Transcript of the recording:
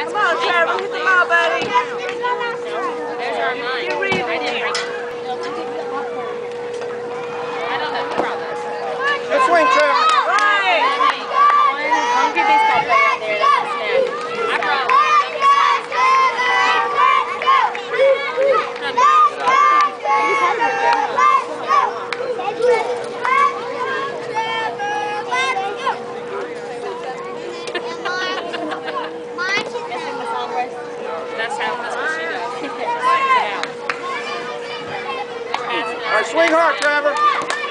Come on, Trevor, hit the ball, buddy. There's our mine. You're reading. I it. I don't know who brought this. Good swing, Trevor. swing hard, Trevor.